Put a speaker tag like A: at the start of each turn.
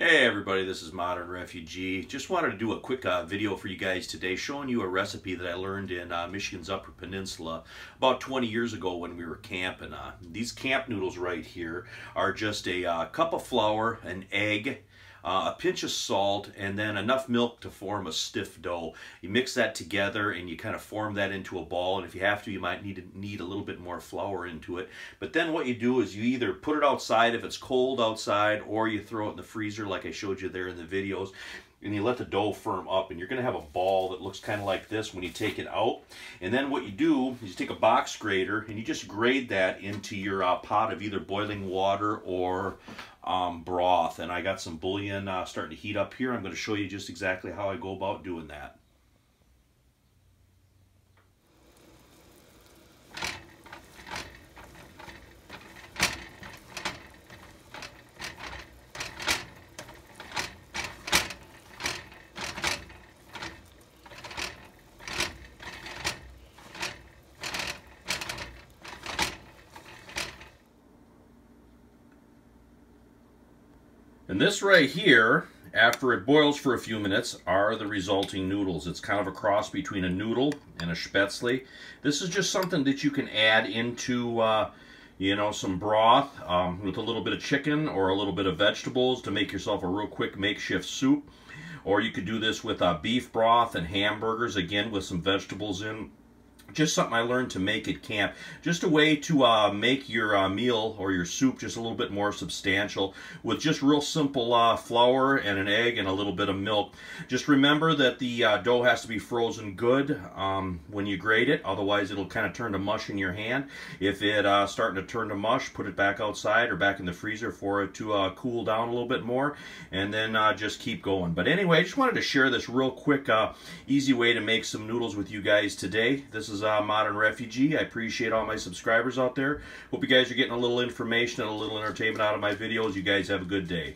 A: Hey everybody, this is Modern Refugee. Just wanted to do a quick uh, video for you guys today showing you a recipe that I learned in uh, Michigan's Upper Peninsula about 20 years ago when we were camping. Uh, these camp noodles right here are just a uh, cup of flour, an egg, uh, a pinch of salt, and then enough milk to form a stiff dough. You mix that together and you kind of form that into a ball, and if you have to, you might need to knead a little bit more flour into it. But then what you do is you either put it outside if it's cold outside, or you throw it in the freezer like I showed you there in the videos and you let the dough firm up and you're going to have a ball that looks kind of like this when you take it out and then what you do is you take a box grater and you just grade that into your uh, pot of either boiling water or um, broth. And I got some bouillon uh, starting to heat up here. I'm going to show you just exactly how I go about doing that. And this right here, after it boils for a few minutes, are the resulting noodles. It's kind of a cross between a noodle and a spätzle. This is just something that you can add into, uh, you know, some broth um, with a little bit of chicken or a little bit of vegetables to make yourself a real quick makeshift soup. Or you could do this with uh, beef broth and hamburgers, again, with some vegetables in just something I learned to make at camp. Just a way to uh, make your uh, meal or your soup just a little bit more substantial with just real simple uh, flour and an egg and a little bit of milk. Just remember that the uh, dough has to be frozen good um, when you grate it, otherwise it'll kind of turn to mush in your hand. If it's uh, starting to turn to mush, put it back outside or back in the freezer for it to uh, cool down a little bit more, and then just keep going. But anyway, I just wanted to share this real quick, easy way to make some noodles with you guys today. This is is uh, Modern Refugee. I appreciate all my subscribers out there. Hope you guys are getting a little information and a little entertainment out of my videos. You guys have a good day.